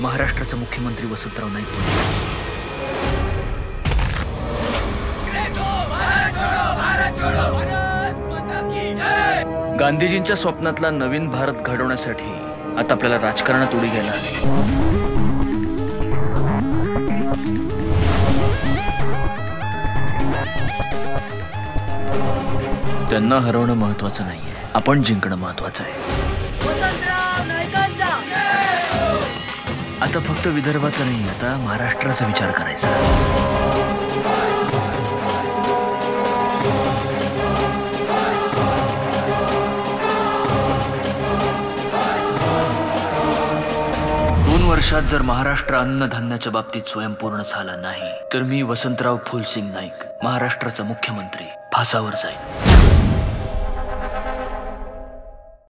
महाराष्ट्राचे मुख्यमंत्री वसंतराव नाईक गांधीजींच्या स्वप्नातला नवीन भारत घडवण्यासाठी आता आपल्याला राजकारणात उडी घ्यायला त्यांना हरवणं महत्वाचं नाहीये. आपण जिंकणं महत्वाचं आहे. आता फक्त विदर्भाचा नाही आता महाराष्ट्राचा विचार करायचा. दोन वर्षात जर महाराष्ट्र अन्नधान्याच्या बाबतीत स्वयंपूर्ण झाला नाही तर मी वसंतराव फुलसिंग नाईक महाराष्ट्राचा मुख्यमंत्री फासावर जाईल